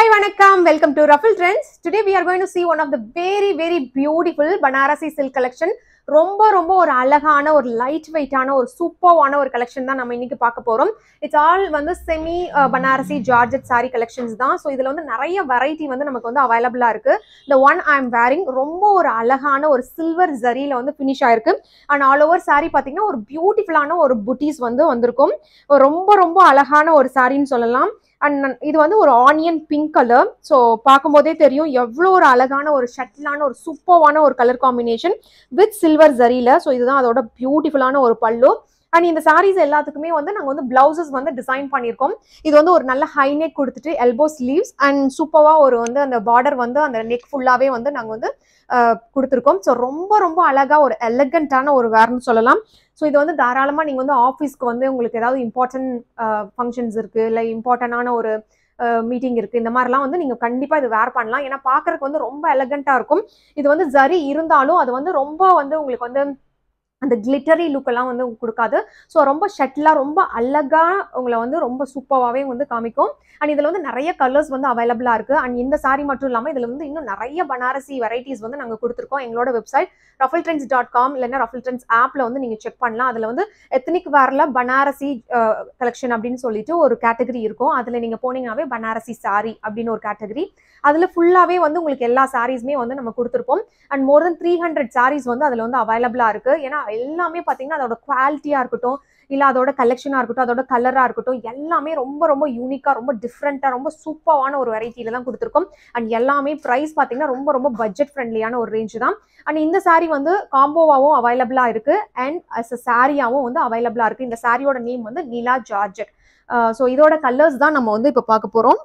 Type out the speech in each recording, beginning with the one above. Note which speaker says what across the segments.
Speaker 1: Hi வணக்கம். Welcome to Ruffle trends today we are going to see one of the very very beautiful Banarasi silk collection ரொம்ப ரொம்ப ஒரு அழகான ஒரு light வெயிட்டான ஒரு சூப்பர்வான ஒரு கலெக்ஷன் தான் நம்ம இன்னைக்கு பார்க்க போகிறோம் இட்ஸ் ஆல் வந்து semi Banarasi georgette sari collections தான். ஸோ இதில் வந்து நிறைய வெரைட்டி வந்து நமக்கு வந்து அவைலபிளாக இருக்கு. இந்த ஒன் ஐ எம் வேரிங் ரொம்ப ஒரு அழகான ஒரு சில்வர் ஜரியில் வந்து ஃபினிஷ் ஆயிருக்கு. அண்ட் ஆல் ஓவர் சாரி பார்த்தீங்கன்னா ஒரு பியூட்டிஃபுல்லான ஒரு புட்டீஸ் வந்து வந்திருக்கும். ரொம்ப ரொம்ப அழகான ஒரு சாரின்னு சொல்லலாம். அண்ட் இது வந்து ஒரு ஆனியன் பிங்க் கலர் ஸோ பார்க்கும்போதே தெரியும் எவ்வளோ ஒரு அழகான ஒரு ஷட்டிலான ஒரு சூப்பர்வான ஒரு கலர் காம்பினேஷன் வித் சில்வர் ஜரியில் ஸோ இதுதான் அதோட பியூட்டிஃபுல்லான ஒரு பல்லு. அண்ட் இந்த சாரீஸ் எல்லாத்துக்குமே வந்து நாங்கள் வந்து பிளவுசஸ் வந்து டிசைன் பண்ணியிருக்கோம். இது வந்து ஒரு நல்ல ஹை நெக் கொடுத்துட்டு எல்போ ஸ்லீவ்ஸ் அண்ட் சூப்பராக ஒரு வந்து அந்த பார்டர் வந்து அந்த நெக் ஃபுல்லாகவே வந்து நாங்கள் வந்து கொடுத்துருக்கோம். ஸோ ரொம்ப ரொம்ப அழகாக ஒரு எலகண்ட்டான ஒரு வேர்னு சொல்லலாம். ஸோ இது வந்து தாராளமாக நீங்கள் வந்து ஆஃபீஸ்க்கு வந்து உங்களுக்கு ஏதாவது இம்பார்ட்டன்ட் ஃபங்க்ஷன்ஸ் இருக்குது இல்லை இம்பார்ட்டண்டான ஒரு மீட்டிங் இருக்குது இந்த மாதிரிலாம் வந்து நீங்கள் கண்டிப்பாக இது வேர் பண்ணலாம். ஏன்னா பார்க்குறதுக்கு வந்து ரொம்ப எலகண்ட்டாக இருக்கும். இது வந்து சரி இருந்தாலும் அது வந்து ரொம்ப வந்து உங்களுக்கு வந்து அந்த கிளிட்டரி லுக்கெல்லாம் வந்து கொடுக்காது. ஸோ ரொம்ப ஷட்டிலாக ரொம்ப அழகாக உங்களை வந்து ரொம்ப சூப்பராகவே வந்து காமிக்கும். அண்ட் இதில் வந்து நிறைய கலர்ஸ் வந்து அவைலபிளாக இருக்குது அண்ட் இந்த சாரி மட்டும் இல்லாமல் இதில் வந்து இன்னும் நிறைய பனாரசி வெரைட்டிஸ் வந்து நாங்கள் கொடுத்துருக்கோம் எங்களோட website Raffle Trends dot com இல்லைன்னா ரஃபல் ட்ரெண்ட்ஸ் ஆப்பில் வந்து நீங்கள் செக் பண்ணலாம். அதில் வந்து எத்தனிக் வேரில் பனாரசி கலெக்ஷன் அப்படின்னு சொல்லிட்டு ஒரு கேட்டகரி இருக்கும். அதில் நீங்கள் போனீங்கன்னாவே பனாரசி சாரி அப்படின்னு ஒரு கேட்டகரி அதில் ஃபுல்லாகவே வந்து உங்களுக்கு எல்லா சாரீஸுமே வந்து நம்ம கொடுத்துருப்போம். And more then three hundred saris வந்து அதில் வந்து அவைலபிளாக இருக்குது ஏன்னா எல்லாமே பார்த்தீங்கன்னா அதோட குவாலிட்டியாக இருக்கட்டும் இல்லை அதோட கலெக்ஷனாக இருக்கட்டும் அதோட கலராக இருக்கட்டும் எல்லாமே ரொம்ப ரொம்ப யூனிக்காக ரொம்ப டிஃப்ரெண்ட்டாக ரொம்ப சூப்பரான ஒரு வெரைட்டியில தான் கொடுத்துருக்கோம். அண்ட் எல்லாமே ப்ரைஸ் பார்த்தீங்கன்னா ரொம்ப ரொம்ப பட்ஜெட் ஃப்ரெண்ட்லியான ஒரு ரேஞ்சு தான். அண்ட் இந்த சாரீ வந்து காம்போவாகவும் அவைலபிளாக இருக்குது அண்ட் அஸ் அ சாரியாகவும் வந்து அவைலபிளாக இருக்குது இந்த சாரியோட நேம் வந்து நிலா ஜார்ஜெட் ஸோ இதோட கலர்ஸ் தான் நம்ம வந்து இப்போ பார்க்க போகிறோம்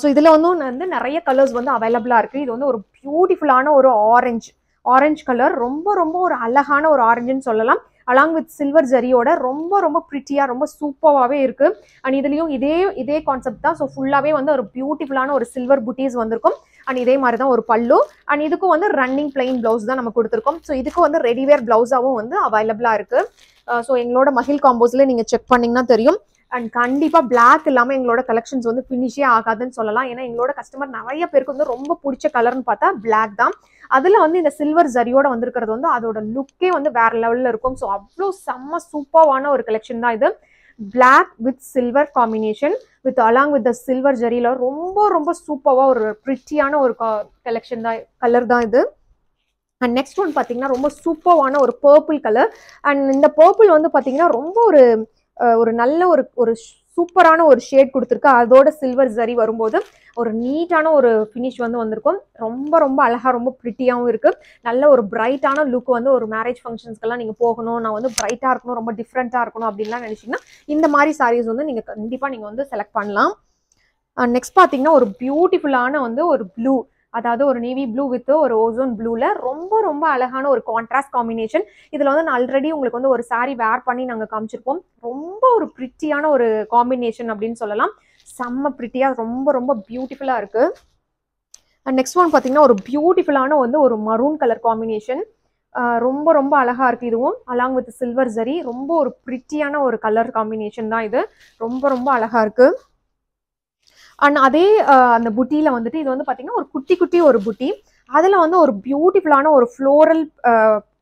Speaker 1: ஸோ இதில் வந்து வந்து நிறைய கலர்ஸ் வந்து அவைலபிளாக இருக்குது இது வந்து ஒரு பியூட்டிஃபுல்லான ஒரு ஆரஞ்சு ஆரஞ்சு கலர் ரொம்ப ரொம்ப ஒரு அழகான ஒரு ஆரஞ்சுன்னு சொல்லலாம். அலாங் வித் சில்வர் ஜரியோட ரொம்ப ரொம்ப ப்ரிட்டியாக ரொம்ப சூப்பராகவே இருக்குது அண்ட் இதுலேயும் இதே இதே கான்செப்ட் தான். ஸோ ஃபுல்லாகவே வந்து ஒரு பியூட்டிஃபுல்லான ஒரு சில்வர் புட்டீஸ் வந்திருக்கும். அண்ட் இதே மாதிரி தான் ஒரு பல்லு. அண்ட் இதுக்கும் வந்து ரன்னிங் பிளைன் ப்ளவுஸ் தான் நம்ம கொடுத்துருக்கோம். ஸோ இதுக்கு வந்து ரெடிவேர் ப்ளவுஸாகவும் வந்து அவைலபிளாக இருக்குது ஸோ எங்களோட மகிழ் காம்போஸில் நீங்கள் செக் பண்ணிங்கன்னா தெரியும். அண்ட் கண்டிப்பாக பிளாக் இல்லாமல் எங்களோட கலெக்ஷன்ஸ் வந்து ஃபினிஷே ஆகாதுன்னு சொல்லலாம். ஏன்னா எங்களோட கஸ்டமர் நிறைய பேருக்கு வந்து ரொம்ப பிடிச்ச கலர்னு பார்த்தா பிளாக் தான். அதில் வந்து இந்த சில்வர் ஜரியோட வந்திருக்கிறது வந்து அதோட லுக்கே வந்து வேற லெவலில் இருக்கும். ஸோ அவ்வளோ செம்ம சூப்பர்வான ஒரு கலெக்ஷன் தான் இது. Black with silver combination with along with the silver ஜரியில் ரொம்ப ரொம்ப சூப்பராக ஒரு ப்ரிட்டியான ஒரு கலெக்ஷன் தான் கலர் தான் இது. அண்ட் நெக்ஸ்ட் ஒன் பார்த்தீங்கன்னா ரொம்ப சூப்பர்வான ஒரு பர்பிள் கலர் அண்ட் இந்த பர்பிள் வந்து பார்த்தீங்கன்னா ரொம்ப ஒரு ஒரு நல்ல ஒரு ஒரு சூப்பரான ஒரு ஷேட் கொடுத்துருக்கு. அதோட சில்வர் ஜரி வரும்போது ஒரு நீட்டான ஒரு ஃபினிஷ் வந்து வந்திருக்கும். ரொம்ப ரொம்ப அழகாக ரொம்ப ப்ரிட்டியாகவும் இருக்குது நல்ல ஒரு பிரைட்டான லுக் வந்து ஒரு மேரேஜ் ஃபங்க்ஷன்ஸ்க்கெல்லாம் நீங்கள் போகணும். நான் வந்து பிரைட்டாக இருக்கணும் ரொம்ப டிஃப்ரெண்ட்டாக இருக்கணும் அப்படின்லாம் நினச்சிங்கன்னா இந்த மாதிரி சாரீஸ் வந்து நீங்கள் கண்டிப்பாக நீங்கள் வந்து செலக்ட் பண்ணலாம். நெக்ஸ்ட் பார்த்தீங்கன்னா ஒரு பியூட்டிஃபுல்லான வந்து ஒரு ப்ளூ அதாவது ஒரு நேவி ப்ளூ வித் ஒரு ஓசோன் ப்ளூவில் ரொம்ப ரொம்ப அழகான ஒரு கான்ட்ராஸ்ட் காம்பினேஷன் இதில் வந்து நான் ஆல்ரெடி உங்களுக்கு வந்து ஒரு saree வேர் பண்ணி நாங்கள் காமிச்சிருப்போம். ரொம்ப ஒரு ப்ரிட்டியான ஒரு காம்பினேஷன் அப்படின்னு சொல்லலாம். செம்ம ப்ரிட்டியாக ரொம்ப ரொம்ப பியூட்டிஃபுல்லாக இருக்குது அண்ட் நெக்ஸ்ட் ஒன் பார்த்தீங்கன்னா ஒரு பியூட்டிஃபுல்லான வந்து ஒரு மரூன் கலர் காம்பினேஷன் ரொம்ப ரொம்ப அழகாக இருக்குது இதுவும். அலாங் வித் சில்வர் ஜரி ரொம்ப ஒரு ப்ரிட்டியான ஒரு கலர் காம்பினேஷன் தான் இது. ரொம்ப ரொம்ப அழகாக இருக்குது அண்ட் அதே அந்த புட்டியில் வந்துட்டு இது வந்து பார்த்தீங்கன்னா ஒரு குட்டி குட்டி ஒரு புட்டி. அதில் வந்து ஒரு பியூட்டிஃபுல்லான ஒரு ஃப்ளோரல்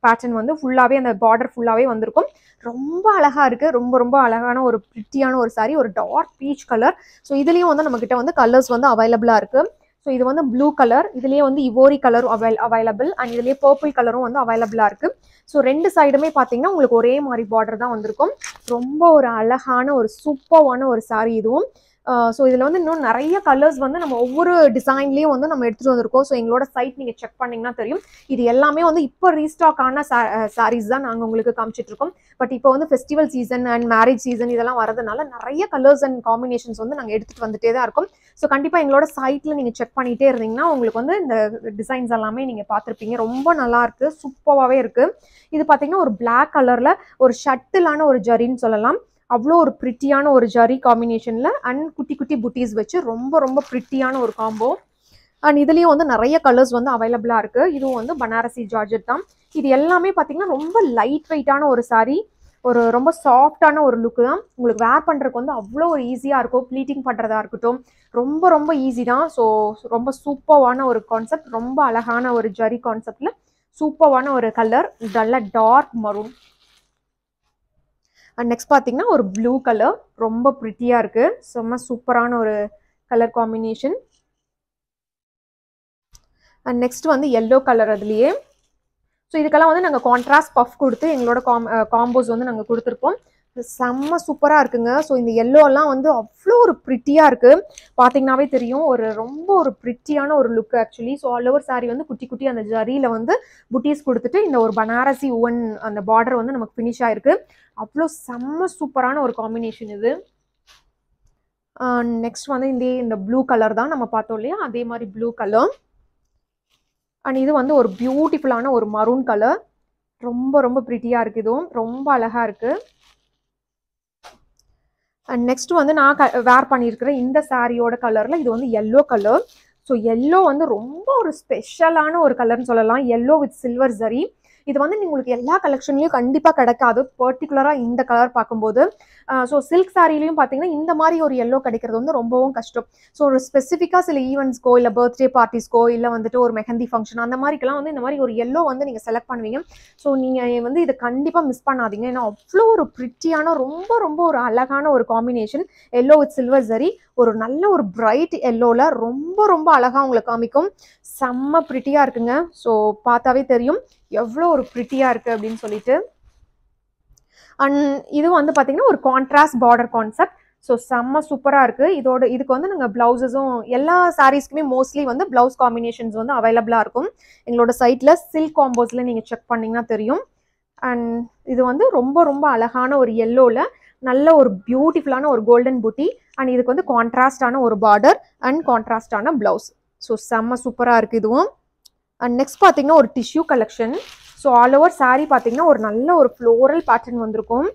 Speaker 1: பேட்டர்ன் வந்து ஃபுல்லாகவே அந்த பார்டர் ஃபுல்லாகவே வந்திருக்கும். ரொம்ப அழகாக இருக்குது ரொம்ப ரொம்ப அழகான ஒரு ப்ரிட்டியான ஒரு சாரி ஒரு டார்க் பீச் கலர் ஸோ இதுலேயும் வந்து நம்மக்கிட்ட வந்து கலர்ஸ் வந்து அவைலபிளாக இருக்குது ஸோ இது வந்து ப்ளூ கலர் இதுலேயே வந்து இவோரி கலரும் அவைல் அவைலபிள் அண்ட் இதுலேயே பர்பிள் கலரும் வந்து அவைலபிளாக இருக்குது ஸோ ரெண்டு சைடுமே பார்த்தீங்கன்னா உங்களுக்கு ஒரே மாதிரி பார்டர் தான் வந்திருக்கும். ரொம்ப ஒரு அழகான ஒரு சூப்பர்வான ஒரு saree இதுவும். ஸோ இதில் வந்து இன்னும் நிறைய கலர்ஸ் வந்து நம்ம ஒவ்வொரு டிசைன்லேயும் வந்து நம்ம எடுத்துகிட்டு வந்திருக்கோம். ஸோ எங்களோட சைட் நீங்கள் செக் பண்ணிங்கன்னா தெரியும். இது எல்லாமே வந்து இப்போ ரீஸ்டாக் ஆன சாரீஸ் தான் நாங்கள் உங்களுக்கு காமிச்சிட்ருக்கோம் பட் இப்போ வந்து festival season and marriage season இதெல்லாம் வரதுனால நிறைய கலர்ஸ் அண்ட் காம்பினேஷன்ஸ் வந்து நாங்கள் எடுத்துகிட்டு வந்துட்டே தான் இருக்கோம். ஸோ கண்டிப்பாக எங்களோட சைட்டில் நீங்கள் செக் பண்ணிகிட்டே இருந்தீங்கன்னா உங்களுக்கு வந்து இந்த டிசைன்ஸ் எல்லாமே நீங்கள் பார்த்துருப்பீங்க. ரொம்ப நல்லா இருக்கு. சூப்பராகவே இருக்குது இது பார்த்தீங்கன்னா ஒரு பிளாக் கலரில் ஒரு ஷட்டிலான ஒரு ஜரின்னு சொல்லலாம். அவ்வளோ ஒரு ப்ரிட்டியான ஒரு ஜரி காம்பினேஷனில் அண்ட் குட்டி குட்டி புட்டீஸ் வச்சு ரொம்ப ரொம்ப ப்ரிட்டியான ஒரு காம்போ அண்ட் இதுலேயும் வந்து நிறைய கலர்ஸ் வந்து அவைலபிளாக இருக்குது இதுவும் வந்து பனாரசி ஜார்ஜெட் தான். இது எல்லாமே பார்த்தீங்கன்னா ரொம்ப லைட் வெயிட்டான ஒரு saree. ஒரு ரொம்ப சாஃப்டான ஒரு லுக்கு தான். உங்களுக்கு வேர் பண்ணுறதுக்கு வந்து அவ்வளோ ஒரு ஈஸியாக இருக்கும். ப்ளீட்டிங் பண்ணுறதா இருக்கட்டும். ரொம்ப ரொம்ப ஈஸி தான். ஸோ ரொம்ப சூப்பர்வான ஒரு கான்செப்ட் ரொம்ப அழகான ஒரு ஜரி கான்செப்டில் சூப்பர்வான ஒரு கலர் நல்ல டார்க் மரூன் அண்ட் நெக்ஸ்ட் பார்த்தீங்கன்னா ஒரு ப்ளூ கலர் ரொம்ப ப்ரிட்டியாக இருக்குது செம்ம சூப்பரான ஒரு கலர் காம்பினேஷன் அண்ட் நெக்ஸ்ட் வந்து எல்லோ கலர் அதுலேயே. ஸோ இதுக்கெல்லாம் வந்து நாங்கள் கான்ட்ராஸ்ட் பஃப் கொடுத்து எங்களோட காம் காம்போஸ் வந்து நாங்கள் கொடுத்துருப்போம். செம்ம சூப்பராக இருக்குங்க. ஸோ இந்த எல்லோலாம் வந்து அவ்வளோ ஒரு ப்ரிட்டியாக இருக்குது பார்த்தீங்கன்னாவே தெரியும் ஒரு ரொம்ப ஒரு ப்ரிட்டியான ஒரு look actually so all over sari வந்து குட்டி குட்டி அந்த ஜரியில் வந்து புட்டீஸ் கொடுத்துட்டு இந்த ஒரு பனாரசி ஒன் அந்த பார்டர் வந்து நமக்கு ஃபினிஷ் ஆகிருக்கு அவ்வளோ செம்ம சூப்பரான ஒரு காம்பினேஷன் இது. நெக்ஸ்ட் வந்து இந்த இந்த ப்ளூ கலர் தான் நம்ம பார்த்தோம் இல்லையா? அதே மாதிரி ப்ளூ கலர் அண்ட் இது வந்து ஒரு பியூட்டிஃபுல்லான ஒரு மரூன் கலர் ரொம்ப ரொம்ப ப்ரிட்டியாக இருக்குது இதுவும் ரொம்ப அழகாக இருக்குது அண்ட் நெக்ஸ்ட் வந்து நான் க வேர் பண்ணியிருக்கிறேன் இந்த சாரியோட கலரில் இது வந்து எல்லோ கலர் ஸோ எல்லோ வந்து ரொம்ப ஒரு ஸ்பெஷலான ஒரு கலர்னு சொல்லலாம். எல்லோ வித் சில்வர் ஜரி இது வந்து உங்களுக்கு எல்லா கலெக்ஷன்லையும் கண்டிப்பாக கிடைக்காது. பர்டிகுலராக இந்த கலர் பார்க்கும்போது. ஸோ சில்க் சாரிலையும் பார்த்தீங்கன்னா இந்த மாதிரி ஒரு எல்லோ கிடைக்கிறது வந்து ரொம்பவும் கஷ்டம். ஸோ ஒரு ஸ்பெசிஃபிக்காக சில ஈவெண்ட்ஸ்க்கோ இல்லை பர்த்டே பார்ட்டிஸ்க்கோ இல்லை வந்துட்டு ஒரு மெஹந்தி ஃபங்க்ஷன் அந்த மாதிரிக்கெல்லாம் வந்து இந்த மாதிரி ஒரு எல்லோ வந்து நீங்கள் செலக்ட் பண்ணுவீங்க. ஸோ நீங்கள் வந்து இதை கண்டிப்பாக மிஸ் பண்ணாதீங்க. ஏன்னா அவ்வளோ ஒரு ப்ரிட்டியான ரொம்ப ரொம்ப ஒரு அழகான ஒரு காம்பினேஷன் எல்லோ வித் சில்வர் சரி ஒரு நல்ல ஒரு பிரைட் எல்லோவில் ரொம்ப ரொம்ப அழகாக உங்களுக்கு காமிக்கும். செம்ம ப்ரிட்டியாக இருக்குங்க. ஸோ பார்த்தாவே தெரியும். எவ்வளோ ஒரு ப்ரிட்டியாக இருக்குது அப்படின்னு சொல்லிட்டு. அண்ட் இது வந்து பார்த்தீங்கன்னா ஒரு கான்ட்ராஸ்ட் பார்டர் கான்செப்ட் ஸோ செம்ம சூப்பராக இருக்குது இதோட இதுக்கு வந்து நாங்கள் ப்ளவுஸஸும் எல்லா சாரீஸ்க்குமே மோஸ்ட்லி வந்து ப்ளவுஸ் காம்பினேஷன்ஸ் வந்து அவைலபிளாக இருக்கும். எங்களோட சைட்டில் சில்க் காம்போஸில் நீங்கள் செக் பண்ணிங்கன்னா தெரியும். அண்ட் இது வந்து ரொம்ப ரொம்ப அழகான ஒரு எல்லோவில் நல்ல ஒரு பியூட்டிஃபுல்லான ஒரு கோல்டன் புட்டி அண்ட் இதுக்கு வந்து கான்ட்ராஸ்டான ஒரு பார்டர் அண்ட் கான்ட்ராஸ்டான ப்ளவுஸ் ஸோ செம்ம சூப்பராக இருக்குது இதுவும். அண்ட் நெக்ஸ்ட் பார்த்தீங்கன்னா ஒரு tissue collection so all over sari பார்த்தீங்கன்னா ஒரு நல்ல ஒரு ஃப்ளோரல் பேட்டர்ன் வந்திருக்கும்.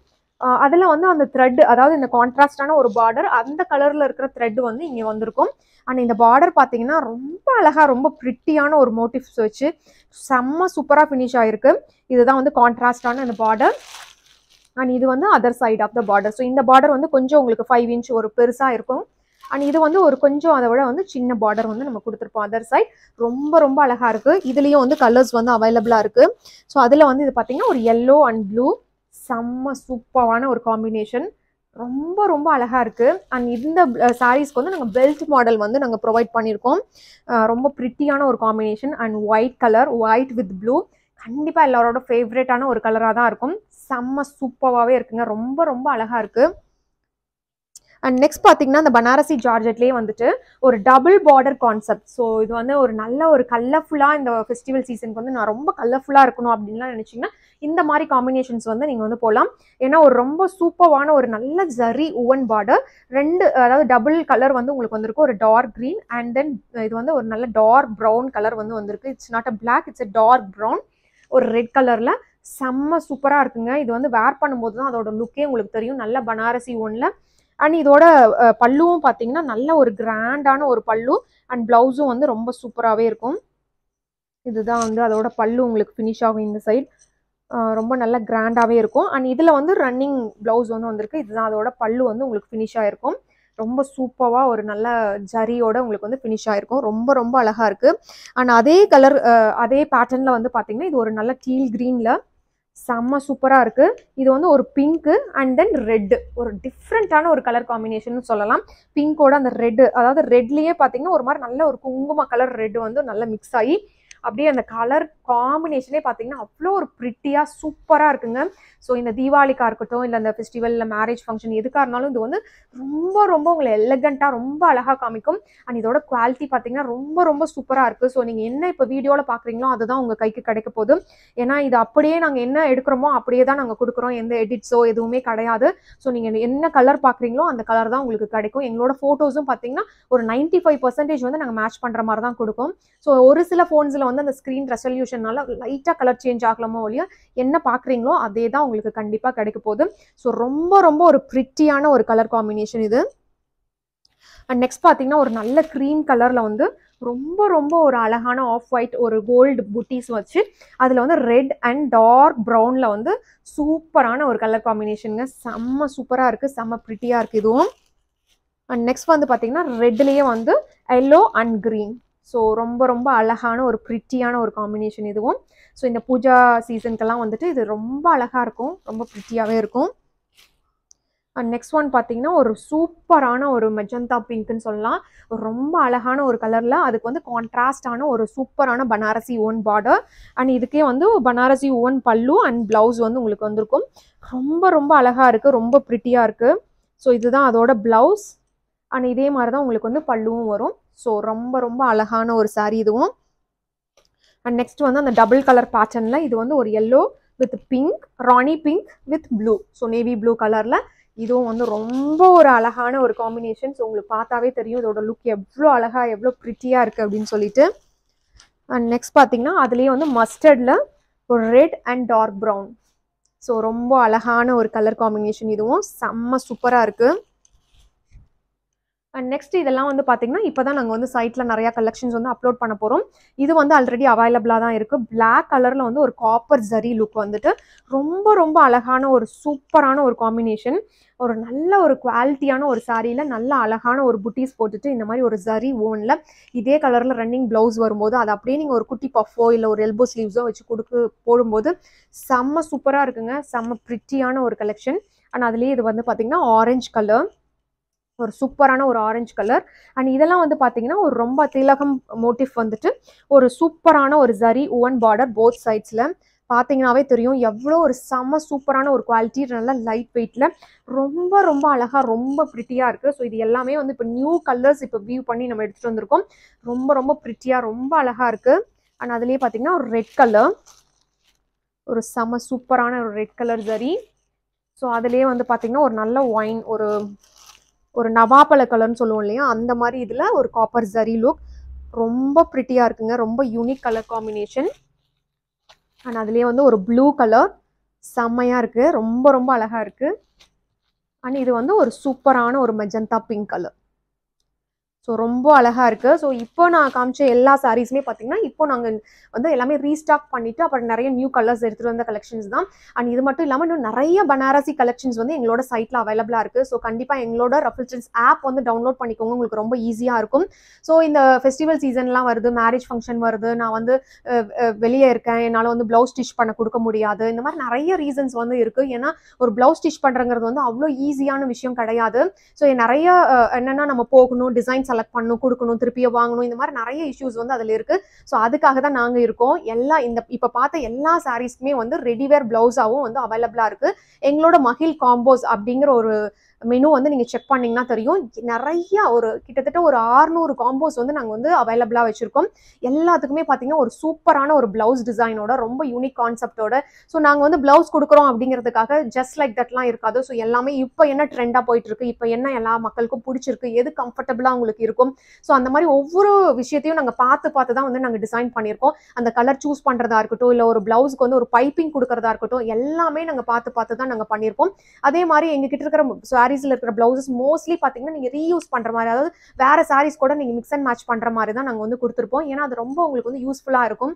Speaker 1: அதில் வந்து அந்த த்ரெட் அதாவது இந்த கான்ட்ராஸ்டான ஒரு பார்டர் அந்த கலரில் இருக்கிற த்ரெட் வந்து இங்கே வந்திருக்கும். அண்ட் இந்த பார்டர் பார்த்தீங்கன்னா ரொம்ப அழகாக ரொம்ப ப்ரிட்டியான ஒரு மோட்டிவ்ஸ் வச்சு செம்ம சூப்பராக ஃபினிஷ் ஆகிருக்கு இதுதான் வந்து கான்ட்ராஸ்டான அந்த பார்டர் அண்ட் இது வந்து other side of the border so இந்த பார்டர் வந்து கொஞ்சம் உங்களுக்கு ஃபைவ் இன்ச் ஒரு பெருசாக இருக்கும். அண்ட் இது வந்து ஒரு கொஞ்சம் அதை விட வந்து சின்ன பார்டர் வந்து நம்ம கொடுத்துருப்போம். அதர் சைட் ரொம்ப ரொம்ப அழகாக இருக்குது இதுலேயும் வந்து கலர்ஸ் வந்து அவைலபிளாக இருக்குது ஸோ அதில் வந்து இது பார்த்தீங்கன்னா ஒரு எல்லோ அண்ட் ப்ளூ செம்ம சூப்பரான ஒரு காம்பினேஷன் ரொம்ப ரொம்ப அழகாக இருக்குது அண்ட் இந்த சாரீஸ்க்கு வந்து நாங்கள் பெல்ட் மாடல் வந்து நாங்கள் ப்ரொவைட் பண்ணியிருக்கோம். ரொம்ப ப்ரிட்டியான ஒரு combination and white colour white with blue கண்டிப்பாக எல்லாரோட ஃபேவரேட்டான ஒரு கலராக தான் இருக்கும். செம்ம சூப்பராகவே இருக்குங்க. ரொம்ப ரொம்ப அழகாக இருக்குது அண்ட் நெக்ஸ்ட் பார்த்தீங்கன்னா அந்த பனாரசி ஜார்ஜெட்லேயே வந்துட்டு ஒரு டபுள் பார்டர் கான்செப்ட் ஸோ இது வந்து ஒரு நல்ல ஒரு கலர்ஃபுல்லாக இந்த ஃபெஸ்டிவல் சீசனுக்கு வந்து நான் ரொம்ப கலர்ஃபுல்லாக இருக்கணும் அப்படின்லாம் நினச்சிங்கன்னா இந்த மாதிரி காம்பினேஷன்ஸ் வந்து நீங்கள் வந்து போகலாம் ஏன்னா ஒரு ரொம்ப சூப்பரான ஒரு நல்ல ஜரி உவன் பார்டர் ரெண்டு அதாவது டபுள் கலர் வந்து உங்களுக்கு வந்திருக்கு. ஒரு டார்க் க்ரீன் அண்ட் தென் இது வந்து ஒரு நல்ல டார்க் ப்ரௌன் கலர் வந்து வந்திருக்கு. It's not a black it's a dark brown ஒரு ரெட் கலரில் செம்ம சூப்பராக இருக்குங்க. இது வந்து வேர் பண்ணும்போது தான் அதோட லுக்கே உங்களுக்கு தெரியும். நல்ல பனாரசி ஒன்றில் அண்ட் இதோட பல்லுவும் பார்த்தீங்கன்னா நல்ல ஒரு கிராண்டான ஒரு பல்லு. அண்ட் ப்ளவுஸும் வந்து ரொம்ப சூப்பராகவே இருக்கும். இதுதான் வந்து அதோட பல்லு உங்களுக்கு ஃபினிஷ் ஆகும் இந்த சைட் ரொம்ப நல்ல கிராண்டாகவே இருக்கும். அண்ட் இதில் வந்து ரன்னிங் ப்ளவுஸ் வந்து வந்திருக்கு. இதுதான் அதோட பல்லு வந்து உங்களுக்கு ஃபினிஷ் ஆகிருக்கும் ரொம்ப சூப்பராக ஒரு நல்ல ஜரியோட உங்களுக்கு வந்து ஃபினிஷ் ஆகிருக்கும் ரொம்ப ரொம்ப அழகாக இருக்குது அண்ட் அதே கலர் அதே பேட்டர்னில் வந்து பார்த்தீங்கன்னா இது ஒரு நல்ல டீல் க்ரீனில் செம்ம சூப்பராக இருக்குது இது வந்து ஒரு பிங்க்கு அண்ட் தென் ரெட்டு ஒரு டிஃப்ரெண்ட்டான ஒரு கலர் காம்பினேஷன் சொல்லலாம். பிங்கோட அந்த ரெட்டு அதாவது ரெட்லேயே பார்த்தீங்கன்னா ஒரு மாதிரி நல்ல ஒரு குங்கும கலர் ரெட்டு வந்து நல்லா மிக்ஸ் ஆகி அப்படியே அந்த கலர் காம்பினேஷனே பார்த்தீங்கன்னா அவ்வளோ ஒரு ப்ரிட்டியாக சூப்பராக இருக்குங்க. ஸோ இந்த தீபாவளிக்காக இருக்கட்டும் இல்லை அந்த ஃபெஸ்டிவல் இல்லை மேரேஜ் ஃபங்க்ஷன் எதுக்காக இருந்தாலும் இது வந்து ரொம்ப ரொம்ப உங்களை எலகண்ட்டாக ரொம்ப அழகாக காமிக்கும். அண்ட் இதோட குவாலிட்டி பார்த்தீங்கன்னா ரொம்ப ரொம்ப சூப்பராக இருக்குது ஸோ நீங்கள் என்ன இப்போ வீடியோவில் பார்க்குறீங்களோ அதுதான் உங்கள் கைக்கு கிடைக்க போகுது. ஏன்னா இது அப்படியே நாங்கள் என்ன எடுக்கிறோமோ அப்படியே தான் நாங்கள் கொடுக்குறோம். எந்த எடிட்ஸோ எதுவுமே கிடையாது. ஸோ நீங்கள் என்ன கலர் பார்க்குறீங்களோ அந்த கலர் தான் உங்களுக்கு கிடைக்கும். எங்களோட ஃபோட்டோஸும் பார்த்தீங்கன்னா ஒரு நைன்ட்டி ஃபைவ் பர்சன்டேஜ் வந்து நாங்கள் மேட்ச் பண்ணுற மாதிரி தான் கொடுக்கும். ஸோ ஒரு சில ஃபோன்ஸில் வந்து அந்த ஸ்க்ரீன் ரெசல்யூஷனால லைட்டாக கலர் சேஞ்ச் ஆகலாமோ ஒழிய என்ன பார்க்குறீங்களோ அதே தான் உங்களுக்கு கண்டிப்பாக கிடைக்க போகுது. ஸோ ரொம்ப ரொம்ப ஒரு ப்ரிட்டியான ஒரு கலர் காம்பினேஷன் இது. அண்ட் நெக்ஸ்ட் பார்த்தீங்கன்னா ஒரு நல்ல க்ரீம் கலரில் வந்து ரொம்ப ரொம்ப ஒரு அழகான ஆஃப் ஒயிட் ஒரு கோல்டு புட்டிஸ் வச்சு அதில் வந்து ரெட் அண்ட் டார்க் ப்ரௌனில் வந்து சூப்பரான ஒரு கலர் காம்பினேஷனுங்க செம்ம சூப்பராக இருக்குது செம்ம ப்ரிட்டியாக இருக்குது இதுவும். அண்ட் நெக்ஸ்ட் வந்து பார்த்தீங்கன்னா ரெட்லேயே வந்து எல்லோ அண்ட் க்ரீன் ஸோ ரொம்ப ரொம்ப அழகான ஒரு ப்ரிட்டியான ஒரு காம்பினேஷன் இதுவும். ஸோ இந்த பூஜா சீசனுக்கெல்லாம் வந்துட்டு இது ரொம்ப அழகாக இருக்கும். ரொம்ப ப்ரிட்டியாகவே இருக்கும். அண்ட் நெக்ஸ்ட் ஒன் பார்த்தீங்கன்னா ஒரு சூப்பரான ஒரு மெஜந்தா பிங்க்னு சொல்லலாம். ரொம்ப அழகான ஒரு கலரில் அதுக்கு வந்து கான்ட்ராஸ்டான ஒரு சூப்பரான பனாரசி ஓன் பார்டர் அண்ட் இதுக்கே வந்து Banarasi own pallu and blouse வந்து உங்களுக்கு வந்திருக்கும். ரொம்ப ரொம்ப அழகாக இருக்குது ரொம்ப ப்ரிட்டியாக இருக்குது ஸோ இதுதான் அதோட ப்ளவுஸ் அண்ட் இதே மாதிரி தான் உங்களுக்கு வந்து பல்லுவும் வரும். ஸோ ரொம்ப ரொம்ப அழகான ஒரு சாரீ இதுவும். அண்ட் நெக்ஸ்ட் வந்து அந்த டபுள் கலர் பேட்டர்னில் இது வந்து ஒரு yellow with pink rani pink with blue so navy blue கலரில் இதுவும் வந்து ரொம்ப ஒரு அழகான ஒரு காம்பினேஷன் ஸோ உங்களுக்கு பார்த்தாவே தெரியும். இதோட லுக் எவ்வளோ அழகாக எவ்வளோ ப்ரிட்டியாக இருக்குது அப்படின்னு சொல்லிட்டு. அண்ட் நெக்ஸ்ட் பார்த்தீங்கன்னா அதுலேயே வந்து மஸ்டர்டில் ஒரு red and dark brown so ரொம்ப அழகான ஒரு கலர் காம்பினேஷன் இதுவும். செம்ம சூப்பராக இருக்குது அண்ட் நெக்ஸ்ட் இதெல்லாம் வந்து பார்த்தீங்கன்னா இப்போ தான் நாங்கள் வந்து சைட்டில் நிறையா கலெக்ஷன்ஸ் வந்து அப்லோட் பண்ண போகிறோம் இது வந்து ஆல்ரெடி அவைலபிளாக தான் இருக்குது பிளாக் கலரில் வந்து ஒரு காப்பர் ஜரி லுக் வந்துட்டு ரொம்ப ரொம்ப அழகான ஒரு சூப்பரான ஒரு காம்பினேஷன் ஒரு நல்ல ஒரு குவாலிட்டியான ஒரு சாரியில் நல்ல அழகான ஒரு புட்டீஸ் போட்டுட்டு இந்த மாதிரி ஒரு ஜரி ஓனில் இதே கலரில் ரன்னிங் ப்ளவுஸ் வரும்போது அதை அப்படியே நீங்கள் ஒரு குட்டி பஃபோ இல்லை ஒரு எல்போ ஸ்லீவ்ஸோ வச்சு கொடுக்கு போடும்போது செம்ம சூப்பராக இருக்குங்க. செம்ம ப்ரிட்டியான ஒரு கலெக்ஷன் அண்ட் அதுலேயே இது வந்து பார்த்திங்கன்னா ஆரஞ்சு கலர் ஒரு சூப்பரான ஒரு ஆரஞ்சு கலர். அண்ட் இதெல்லாம் வந்து பார்த்தீங்கன்னா ஒரு ரொம்ப திலகம் மோட்டிவ் வந்துட்டு ஒரு சூப்பரான ஒரு ஜரி ஓவன் பார்டர் போத் சைட்ஸில் பார்த்தீங்கன்னாவே தெரியும் எவ்வளோ ஒரு செம்ம சூப்பரான ஒரு குவாலிட்டி நல்லா லைட் வெயிட்டில் ரொம்ப ரொம்ப அழகாக ரொம்ப ப்ரிட்டியாக இருக்குது ஸோ இது எல்லாமே வந்து இப்போ நியூ கலர்ஸ் இப்போ வியூ பண்ணி நம்ம எடுத்துகிட்டு வந்திருக்கோம். ரொம்ப ரொம்ப ப்ரிட்டியாக ரொம்ப அழகாக இருக்குது அண்ட் அதுலேயே பார்த்தீங்கன்னா ஒரு ரெட் கலர் ஒரு செம்ம சூப்பரான ஒரு ரெட் கலர் ஜரி ஸோ அதுலேயே வந்து பார்த்தீங்கன்னா ஒரு நல்ல ஒயின் ஒரு ஒரு நவாப்பழ கலர்னு சொல்லுவோம் இல்லையா? அந்த மாதிரி இதில் ஒரு காப்பர் ஜரி லுக் ரொம்ப ப்ரிட்டியாக இருக்குங்க. ரொம்ப யூனிக் கலர் காம்பினேஷன் அண்ட் அதுலேயே வந்து ஒரு ப்ளூ கலர் செம்மையாக இருக்குது ரொம்ப ரொம்ப அழகாக இருக்குது அண்ட் இது வந்து ஒரு சூப்பரான ஒரு மெஜந்தா பிங்க் கலர் ஸோ ரொம்ப அழகாக இருக்குது ஸோ இப்போ நான் காமிச்ச எல்லா சாரீஸுமே பார்த்தீங்கன்னா இப்போ நாங்கள் வந்து எல்லாமே ரீஸ்டாக் பண்ணிவிட்டு அப்புறம் நிறைய நியூ கலர்ஸ் எடுத்துகிட்டு வந்த கலெக்ஷன்ஸ் தான். அண்ட் இது மட்டும் இல்லாமல் இன்னும் நிறைய பனாரசி கலெக்ஷன்ஸ் வந்து எங்களோட சைட்டில் அவைலபிளாக இருக்குது ஸோ கண்டிப்பாக எங்களோட ரஃபில்சன்ஸ் ஆப் வந்து டவுன்லோட் பண்ணிக்கோங்க. உங்களுக்கு ரொம்ப ஈஸியாக இருக்கும். ஸோ இந்த ஃபெஸ்டிவல் சீசன்லாம் வருது மேரேஜ் ஃபங்க்ஷன் வருது. நான் வந்து வெளியே இருக்கேன். என்னால் வந்து ப்ளவுஸ் ஸ்டிச் பண்ண கொடுக்க முடியாது. இந்த மாதிரி நிறைய ரீசன்ஸ் வந்து இருக்குது ஏன்னா ஒரு ப்ளவுஸ் ஸ்டிச் பண்ணுறங்கிறது வந்து அவ்வளோ ஈஸியான விஷயம் கிடையாது. ஸோ நிறைய என்னென்னா நம்ம போகணும் டிசைன்ஸ் செலக்ட் பண்ணணும் கொடுக்கணும் திருப்பியை வாங்கணும் இந்த மாதிரி நிறைய இஷ்யூஸ் வந்து அதில் இருக்குது ஸோ அதுக்காக தான் நாங்கள் இருக்கோம். எல்லா இந்த இப்போ பார்த்த எல்லா சாரீஸ்க்குமே வந்து ரெடிவேர் பிளவுஸாகவும் வந்து அவைலபிளாக இருக்குது எங்களோட மகிழ் காம்போஸ் அப்படிங்கிற ஒரு மெனு வந்து நீங்கள் செக் பண்ணிங்கன்னா தெரியும். நிறைய ஒரு கிட்டத்தட்ட ஒரு ஆறுநூறு காம்போஸ் வந்து நாங்கள் வந்து அவைலபிளாக வச்சுருக்கோம். எல்லாத்துக்குமே பார்த்தீங்கன்னா ஒரு சூப்பரான ஒரு ப்ளவுஸ் டிசைனோட ரொம்ப யூனிக் கான்செப்டோட ஸோ நாங்கள் வந்து ப்ளவுஸ் கொடுக்குறோம் அப்படிங்கிறதுக்காக ஜஸ்ட் லைக் தட்லாம் இருக்காது. ஸோ எல்லாமே இப்போ என்ன ட்ரெண்டாக போயிட்டுருக்கு இப்போ என்ன எல்லா மக்களுக்கும் பிடிச்சிருக்கு? எது கம்ஃபர்டபுளாக உங்களுக்கு இருக்கும். ஸோ அந்த மாதிரி ஒவ்வொரு விஷயத்தையும் நாங்கள் பார்த்து பார்த்து தான் வந்து நாங்கள் டிசைன் பண்ணியிருக்கோம். அந்த கலர் சூஸ் பண்ணுறதா இருக்கட்டும் இல்லை ஒரு பிளவுஸ்க்கு வந்து ஒரு பைப்பிங் கொடுக்கறதா இருக்கட்டும் எல்லாமே நாங்கள் பார்த்து பார்த்து தான் நாங்கள் பண்ணியிருக்கோம். அதே மாதிரி எங்ககிட்ட இருக்கிற சாரீஸில் இருக்கிற பிளவுசஸ் மோஸ்ட்லி பார்த்தீங்கன்னா நீங்கள் ரீயூஸ் பண்ணுற மாதிரி அதாவது வேறு சாரீஸ் கூட நீங்கள் மிக்ஸ் அண்ட் மேட்ச் பண்ணுற மாதிரி தான் நாங்கள் வந்து கொடுத்துருப்போம். ஏன்னா அது ரொம்ப உங்களுக்கு வந்து யூஸ்ஃபுல்லாக இருக்கும்.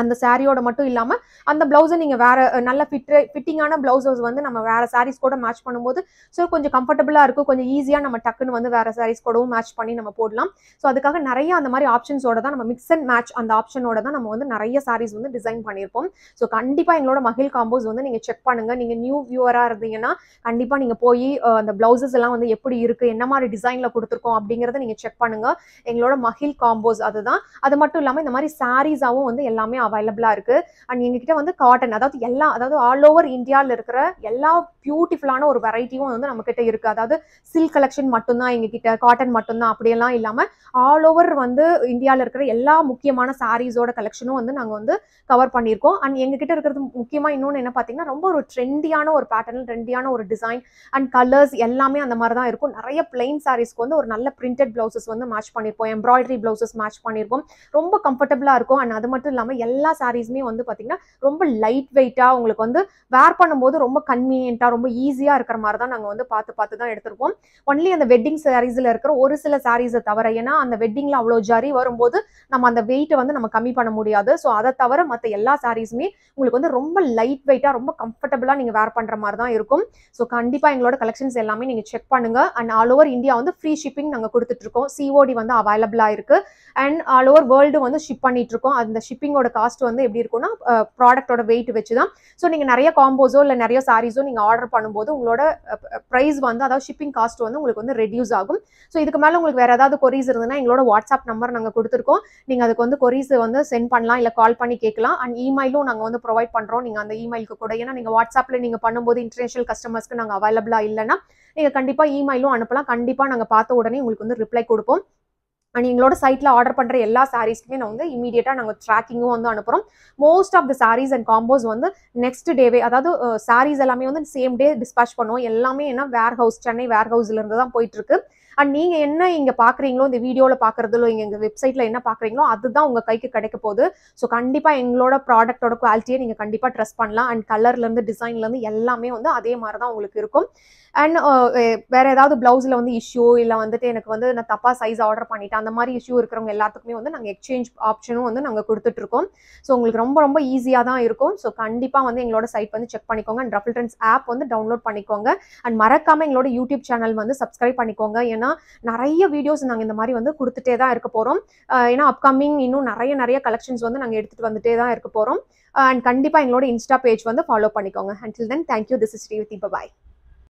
Speaker 1: அந்த சாரியோட மட்டும் இல்லாமல் அந்த ப்ளவுஸை நீங்கள் வேற நல்ல ஃபிட் ஃபிட்டிங்கான ப்ளவுசஸ் வந்து நம்ம வேற சாரீஸ் கூட மேட்ச் பண்ணும்போது ஸோ கொஞ்சம் கம்ஃபர்டபுளாக இருக்கும். கொஞ்சம் ஈஸியாக நம்ம டக்குன்னு வந்து வேற சாரீஸ் கூடவும் மேட்ச் பண்ணி நம்ம போடலாம். ஸோ அதுக்காக நிறைய அந்த மாதிரி ஆப்ஷன்ஸோட தான் நம்ம மிக்ஸ் அண்ட் மேட்ச் அந்த ஆப்ஷனோட தான் நம்ம வந்து நிறைய சாரீஸ் வந்து டிசைன் பண்ணியிருப்போம். ஸோ கண்டிப்பாக எங்களோட மகிழ் காம்போஸ் வந்து நீங்கள் செக் பண்ணுங்கள் நீங்கள் நியூ வியூவராக இருந்தீங்கன்னா கண்டிப்பாக நீங்கள் போய் அந்த ப்ளவுசஸ் எல்லாம் வந்து எப்படி இருக்குது என்ன மாதிரி டிசைனில் கொடுத்துருக்கோம் அப்படிங்கிறத நீங்கள் செக் பண்ணுங்கள் எங்களோட மகிழ் காம்போஸ் அதுதான். அது மட்டும் இல்லாமல் இந்த மாதிரி சாரீஸாகவும் வந்து எல்லாமே அவைலபிளாக இருக்குது அண்ட் எங்ககிட்ட வந்து காட்டன் அதாவது எல்லா அதாவது ஆல் ஓவர் இந்தியாவில் இருக்கிற எல்லா பியூட்டிஃபுல்லான ஒரு வெரைட்டியும் வந்து நம்மக்கிட்ட இருக்குது அதாவது சில்க் கலெக்ஷன் மட்டும்தான் எங்ககிட்ட காட்டன் மட்டும்தான். அப்படியெல்லாம் இல்லாமல் ஆல் ஓவர் வந்து இந்தியாவில் இருக்கிற எல்லா முக்கியமான சாரீஸோட கலெக்ஷனும் வந்து நாங்கள் வந்து கவர் பண்ணியிருக்கோம். அண்ட் எங்ககிட்ட இருக்கிறது முக்கியமாக இன்னொன்று என்ன பார்த்தீங்கன்னா ரொம்ப ஒரு ட்ரெண்டியான ஒரு பேட்டர்ன் ட்ரெண்டியான ஒரு டிசைன் அண்ட் கலர்ஸ் எல்லாமே அந்த மாதிரி தான் இருக்கும். நிறைய பிளைன் சாரீஸ்க்கு வந்து ஒரு நல்ல பிரிண்டட் ப்ளவுசஸ் வந்து மேட்ச் பண்ணியிருப்போம். எம்ப்ராய்டரி ப்ளவுசஸ் மேட்ச் பண்ணியிருப்போம். ரொம்ப கம்ஃபர்டபுளாக இருக்கும். அண்ட் அது மட்டும் இல்லாமல் எல்லா சாரீஸுமே வந்து பார்த்தீங்கன்னா ரொம்ப லைட் வெயிட்டாக உங்களுக்கு வந்து வேர் பண்ணும்போது ரொம்ப கன்வீனியண்ட்டாக ரொம்ப ஈஸியாக இருக்கிற மாதிரி தான் நாங்கள் வந்து பார்த்து பார்த்து தான் எடுத்திருப்போம் ஒன்லி அந்த வெட்டிங் சாரீஸில் இருக்கிற ஒரு சில சாரீஸை தவிர ஏன்னா அந்த வெட்டிங்கில் அவ்வளோ ஜாரி வரும்போது நம்ம அந்த வெயிட்டை வந்து நம்ம கம்மி பண்ண முடியாது. ஸோ அதை தவிர மற்ற எல்லா சாரீஸுமே உங்களுக்கு வந்து ரொம்ப லைட் வெயிட்டாக ரொம்ப கம்ஃபர்டபுளாக நீங்கள் வேர் பண்ணுற மாதிரி தான் இருக்கும். ஸோ கண்டிப்பாக எங்களோட கலெக்ஷன்ஸ் எல்லாமே நீங்கள் செக் பண்ணுங்க. அண்ட் ஆல் ஓவர் இந்தியா வந்து ஃப்ரீ ஷிப்பிங் நாங்கள் கொடுத்துட்ருக்கோம் சிஓடி வந்து அவைலபிளாக இருக்கு. அண்ட் ஆல் ஓவர் வேர்ல்டு வந்து ஷிப் பண்ணிட்டு இருக்கோம். அந்த ஷிப்பிங்கோட காஸ்ட் வந்து எப்படி இருக்கும்னா ப்ராடக்ட்டோட வெயிட் வச்சு தான் ஸோ நீங்கள் நிறைய காம்போஸோ இல்லை நிறைய சாரீஸோ நீங்கள் ஆர்டர் பண்ணும்போது உங்களோட ப்ரைஸ் வந்து அதாவது ஷிப்பிங் காஸ்ட் வந்து உங்களுக்கு வந்து ரெடியூஸ் ஆகும். ஸோ இதுக்கு மேலே உங்களுக்கு வேறு ஏதாவது கொரீஸ் இருந்ததுன்னா எங்களோட வாட்ஸ்அப் நம்பர் நாங்கள் கொடுத்துருக்கோம். நீங்கள் அதுக்கு வந்து கொரீஸ் வந்து சென்ட் பண்ணலாம் இல்லை கால் பண்ணி கேட்கலாம். அண்ட் இமெயிலும் நாங்கள் வந்து ப்ரொவைட் பண்ணுறோம் நீங்கள் அந்த இமெயிலுக்கு கூட. ஏன்னா நீங்கள் வாட்ஸ்அப்பில் நீங்கள் பண்ணும்போது இன்டர்நேஷனல் கஸ்டமர்ஸ்க்கு நாங்கள் அவைலபிளாக இல்லைன்னா நீங்கள் கண்டிப்பாக இமெயிலும் அனுப்பலாம். கண்டிப்பாக நாங்கள் பார்த்த உடனே உங்களுக்கு வந்து ரிப்ளை கொடுப்போம். அண்ட் எங்களோட சைட்டில் ஆர்டர் பண்ணுற எல்லா சாரீஸ்க்குமே நான் வந்து இமீடியட்டாக நாங்கள் ட்ராக்கிங்கும் வந்து அனுப்புகிறோம் most of the saris and combos வந்து நெக்ஸ்ட் டேவே அதாவது சாரீஸ் எல்லாமே வந்து சேம் டே டிஸ்பேச் பண்ணுவோம். எல்லாமே என்ன வேர் ஹவுஸ் சென்னை வேர் ஹவுஸ்லேருந்து தான் போயிட்டுருக்கு அண்ட் நீங்கள் என்ன இங்கே பார்க்குறீங்களோ இந்த வீடியோவில் பாக்குறதுல இங்கே எங்கள் வெப்சைட்டில் என்ன பார்க்குறீங்களோ அதுதான் உங்கள் கைக்கு கிடைக்க போகுது. ஸோ கண்டிப்பாக எங்களோட ப்ராடக்ட்டோட குவாலிட்டியை நீங்கள் கண்டிப்பாக ட்ரெஸ் பண்ணலாம். அண்ட் கலர்லேருந்து டிசைன்லேருந்து எல்லாமே வந்து அதே மாதிரி தான் உங்களுக்கு இருக்கும். அண்ட் uh, வேற ஏதாவது பிளவுஸ்ல வந்து இஷ்யூ இல்லை வந்துட்டு எனக்கு வந்து நான் தப்பாக சைஸ் ஆர்டர் பண்ணிட்டேன் அந்த மாதிரி இஷ்யூ இருக்கிறவங்க எல்லாத்துக்குமே வந்து நாங்கள் எக்ஸ்சேஞ்ச் ஆப்ஷனும் வந்து நாங்கள் கொடுத்துட்ருக்கோம் ஸோ உங்களுக்கு ரொம்ப ரொம்ப ஈஸியாக தான் இருக்கும். ஸோ கண்டிப்பாக வந்து எங்களோட சைட் வந்து செக் பண்ணிக்கோங்க. அண்ட் ரஃபில் ட்ரெண்ட்ஸ் ஆப் வந்து டவுன்லோட் பண்ணிக்கோங்க. அண்ட் மறக்காமல் எங்களோட யூடியூப் சேனல் வந்து சப்ஸ்கிரைப் பண்ணிக்கோங்க. ஏன்னா நிறைய வீடியோஸ் நாங்கள் இந்த மாதிரி வந்து கொடுத்துட்டே தான் இருக்க போகிறோம் ஏன்னா அப்கமிங் இன்னும் நிறைய நிறைய கலெக்ஷன்ஸ் வந்து நாங்கள் எடுத்துகிட்டு வந்துட்டே தான் இருக்க போகிறோம் அண்ட் கண்டிப்பாக எங்களோட இன்ஸ்டா பேஜ் வந்து ஃபாலோ பண்ணிக்கோங்க. Until then thank you this is Srividhi bye